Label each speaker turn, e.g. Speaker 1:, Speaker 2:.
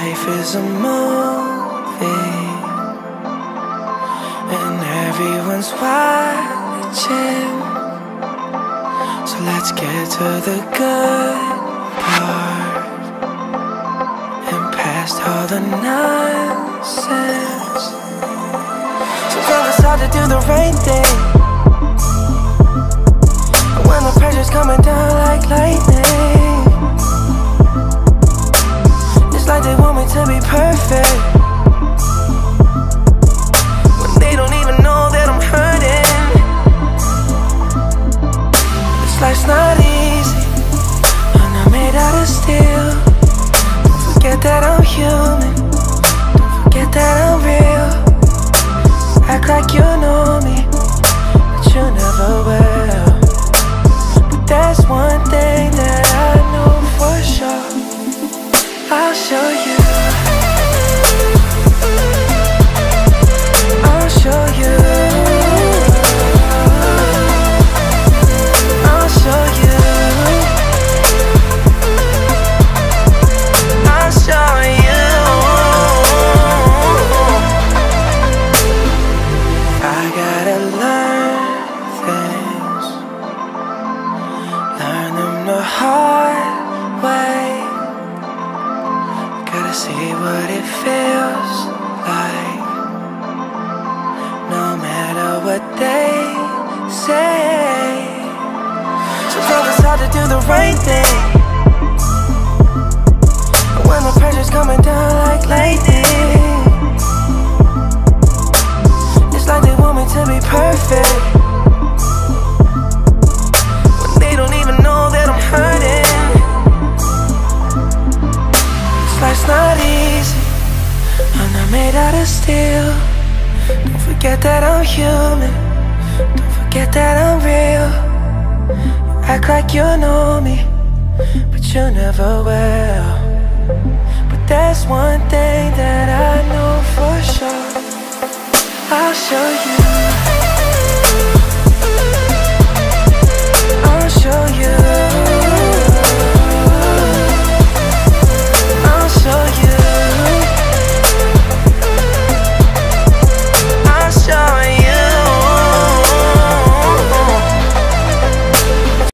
Speaker 1: Life is a movie, and everyone's watching. So let's get to the good part and past all the nonsense. Sometimes it's hard to do the right thing to be perfect when they don't even know that I'm hurting. This life's not easy, I'm not made out of steel. Don't forget that I'm human, don't forget that I'm real. Act like you know me, but you never will. But that's one thing that I know for sure. I'll show you. Them hard way. Gotta see what it feels like, no matter what they say. Sometimes it's hard to do the right thing when the pressure's coming down like lightning. It's like they want me to be perfect I'm not made out of steel. Don't forget that I'm human. Don't forget that I'm real. You act like you know me, but you never will. But there's one thing that I know for sure. I'll show you.